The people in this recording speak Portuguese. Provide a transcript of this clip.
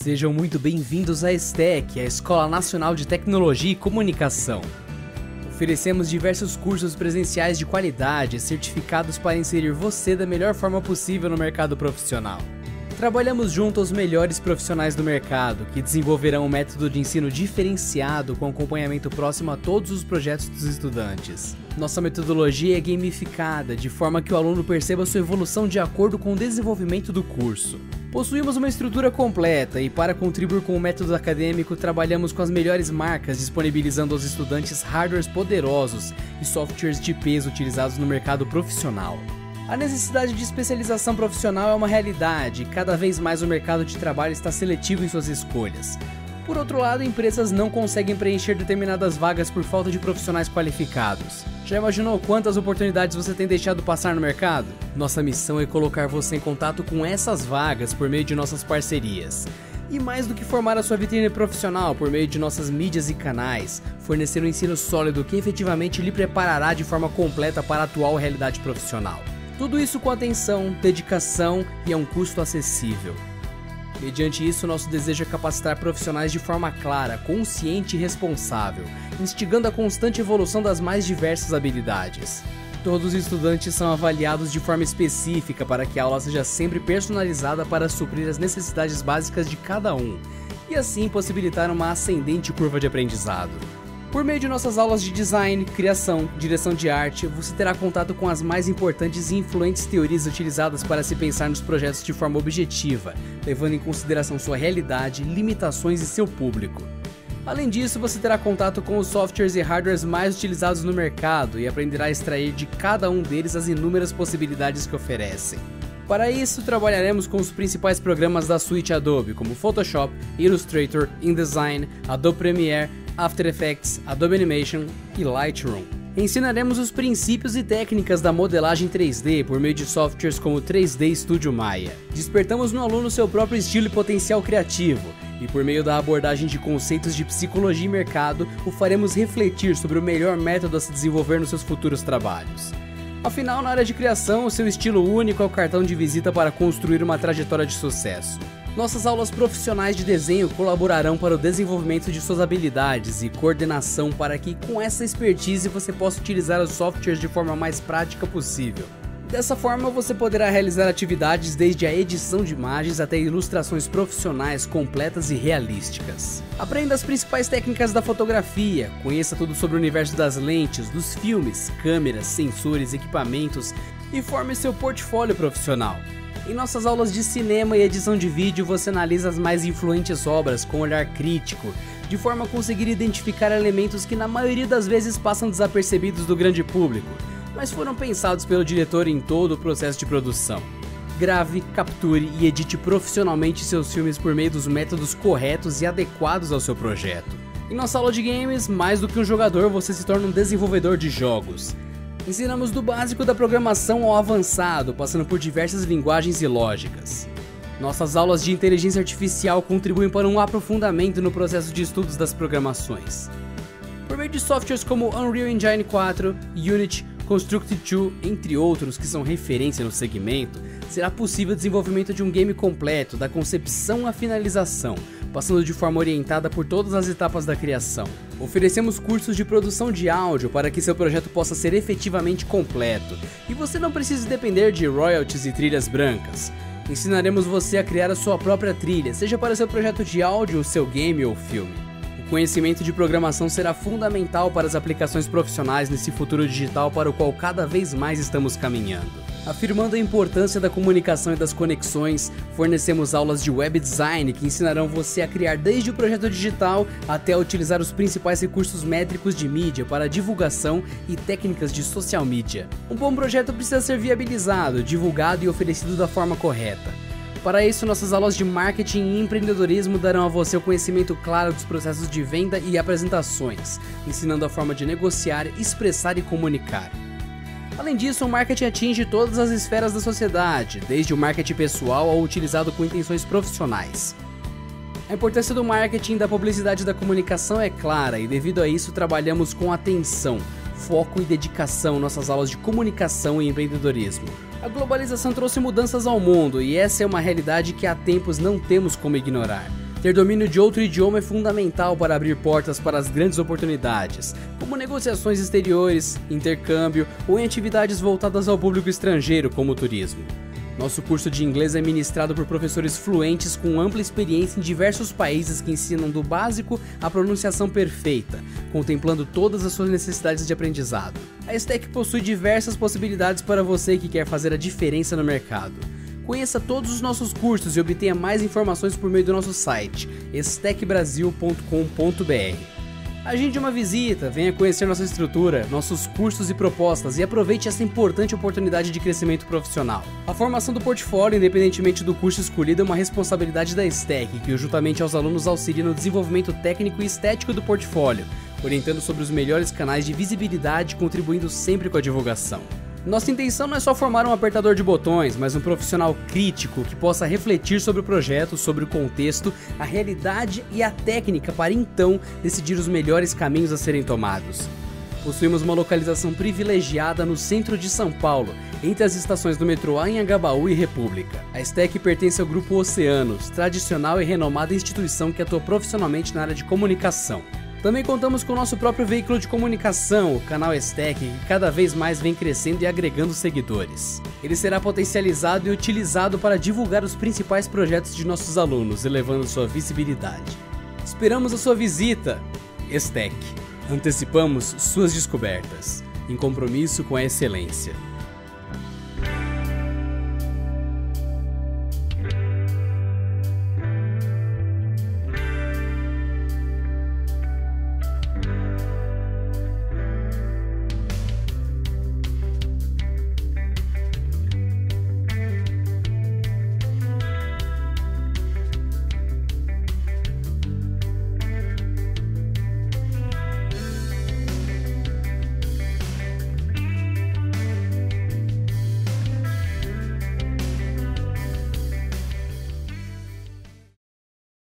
Sejam muito bem-vindos à STEC, a Escola Nacional de Tecnologia e Comunicação. Oferecemos diversos cursos presenciais de qualidade, certificados para inserir você da melhor forma possível no mercado profissional. Trabalhamos junto aos melhores profissionais do mercado, que desenvolverão um método de ensino diferenciado com acompanhamento próximo a todos os projetos dos estudantes. Nossa metodologia é gamificada, de forma que o aluno perceba sua evolução de acordo com o desenvolvimento do curso. Possuímos uma estrutura completa e, para contribuir com o método acadêmico, trabalhamos com as melhores marcas, disponibilizando aos estudantes hardwares poderosos e softwares de peso utilizados no mercado profissional. A necessidade de especialização profissional é uma realidade e cada vez mais o mercado de trabalho está seletivo em suas escolhas. Por outro lado, empresas não conseguem preencher determinadas vagas por falta de profissionais qualificados. Já imaginou quantas oportunidades você tem deixado passar no mercado? Nossa missão é colocar você em contato com essas vagas por meio de nossas parcerias. E mais do que formar a sua vitrine profissional por meio de nossas mídias e canais, fornecer um ensino sólido que efetivamente lhe preparará de forma completa para a atual realidade profissional. Tudo isso com atenção, dedicação e a um custo acessível. Mediante isso, nosso desejo é capacitar profissionais de forma clara, consciente e responsável, instigando a constante evolução das mais diversas habilidades. Todos os estudantes são avaliados de forma específica para que a aula seja sempre personalizada para suprir as necessidades básicas de cada um, e assim possibilitar uma ascendente curva de aprendizado. Por meio de nossas aulas de design, criação, direção de arte, você terá contato com as mais importantes e influentes teorias utilizadas para se pensar nos projetos de forma objetiva, levando em consideração sua realidade, limitações e seu público. Além disso, você terá contato com os softwares e hardwares mais utilizados no mercado e aprenderá a extrair de cada um deles as inúmeras possibilidades que oferecem. Para isso, trabalharemos com os principais programas da suite Adobe, como Photoshop, Illustrator, InDesign, Adobe Premiere, After Effects, Adobe Animation e Lightroom. Ensinaremos os princípios e técnicas da modelagem 3D por meio de softwares como 3D Studio Maya. Despertamos no aluno seu próprio estilo e potencial criativo, e por meio da abordagem de conceitos de psicologia e mercado, o faremos refletir sobre o melhor método a se desenvolver nos seus futuros trabalhos. Afinal, na área de criação, o seu estilo único é o cartão de visita para construir uma trajetória de sucesso. Nossas aulas profissionais de desenho colaborarão para o desenvolvimento de suas habilidades e coordenação para que, com essa expertise, você possa utilizar os softwares de forma mais prática possível. Dessa forma, você poderá realizar atividades desde a edição de imagens até ilustrações profissionais completas e realísticas. Aprenda as principais técnicas da fotografia, conheça tudo sobre o universo das lentes, dos filmes, câmeras, sensores, equipamentos e forme seu portfólio profissional. Em nossas aulas de cinema e edição de vídeo, você analisa as mais influentes obras com olhar crítico, de forma a conseguir identificar elementos que na maioria das vezes passam desapercebidos do grande público, mas foram pensados pelo diretor em todo o processo de produção. Grave, capture e edite profissionalmente seus filmes por meio dos métodos corretos e adequados ao seu projeto. Em nossa aula de games, mais do que um jogador, você se torna um desenvolvedor de jogos. Ensinamos do básico da programação ao avançado, passando por diversas linguagens e lógicas. Nossas aulas de inteligência artificial contribuem para um aprofundamento no processo de estudos das programações. Por meio de softwares como Unreal Engine 4, Unity, Construct2, entre outros que são referência no segmento, será possível o desenvolvimento de um game completo, da concepção à finalização, passando de forma orientada por todas as etapas da criação. Oferecemos cursos de produção de áudio para que seu projeto possa ser efetivamente completo e você não precise depender de royalties e trilhas brancas. Ensinaremos você a criar a sua própria trilha, seja para seu projeto de áudio, seu game ou filme. O conhecimento de programação será fundamental para as aplicações profissionais nesse futuro digital para o qual cada vez mais estamos caminhando. Afirmando a importância da comunicação e das conexões, fornecemos aulas de web design que ensinarão você a criar desde o projeto digital até a utilizar os principais recursos métricos de mídia para divulgação e técnicas de social media. Um bom projeto precisa ser viabilizado, divulgado e oferecido da forma correta. Para isso, nossas aulas de marketing e empreendedorismo darão a você o conhecimento claro dos processos de venda e apresentações, ensinando a forma de negociar, expressar e comunicar. Além disso, o marketing atinge todas as esferas da sociedade, desde o marketing pessoal ao utilizado com intenções profissionais. A importância do marketing e da publicidade da comunicação é clara e, devido a isso, trabalhamos com atenção, foco e dedicação nossas aulas de comunicação e empreendedorismo. A globalização trouxe mudanças ao mundo e essa é uma realidade que há tempos não temos como ignorar. Ter domínio de outro idioma é fundamental para abrir portas para as grandes oportunidades, como negociações exteriores, intercâmbio ou em atividades voltadas ao público estrangeiro, como o turismo. Nosso curso de inglês é ministrado por professores fluentes com ampla experiência em diversos países que ensinam do básico à pronunciação perfeita, contemplando todas as suas necessidades de aprendizado. A Stack possui diversas possibilidades para você que quer fazer a diferença no mercado. Conheça todos os nossos cursos e obtenha mais informações por meio do nosso site, stackbrasil.com.br. Agende uma visita, venha conhecer nossa estrutura, nossos cursos e propostas e aproveite essa importante oportunidade de crescimento profissional. A formação do portfólio, independentemente do curso escolhido, é uma responsabilidade da STEC, que juntamente aos alunos auxilia no desenvolvimento técnico e estético do portfólio, orientando sobre os melhores canais de visibilidade, contribuindo sempre com a divulgação. Nossa intenção não é só formar um apertador de botões, mas um profissional crítico que possa refletir sobre o projeto, sobre o contexto, a realidade e a técnica para então decidir os melhores caminhos a serem tomados. Possuímos uma localização privilegiada no centro de São Paulo, entre as estações do metrô Anhangabaú e República. A STEC pertence ao Grupo Oceanos, tradicional e renomada instituição que atua profissionalmente na área de comunicação. Também contamos com o nosso próprio veículo de comunicação, o canal Stack, que cada vez mais vem crescendo e agregando seguidores. Ele será potencializado e utilizado para divulgar os principais projetos de nossos alunos, elevando sua visibilidade. Esperamos a sua visita! Stack. Antecipamos suas descobertas, em compromisso com a excelência.